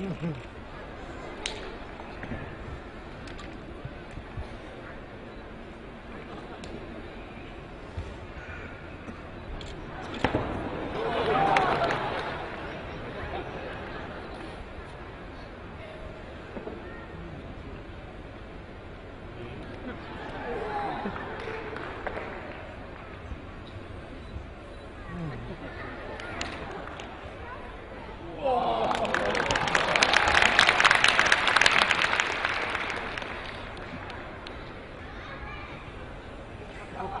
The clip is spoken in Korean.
Mm-hmm. ha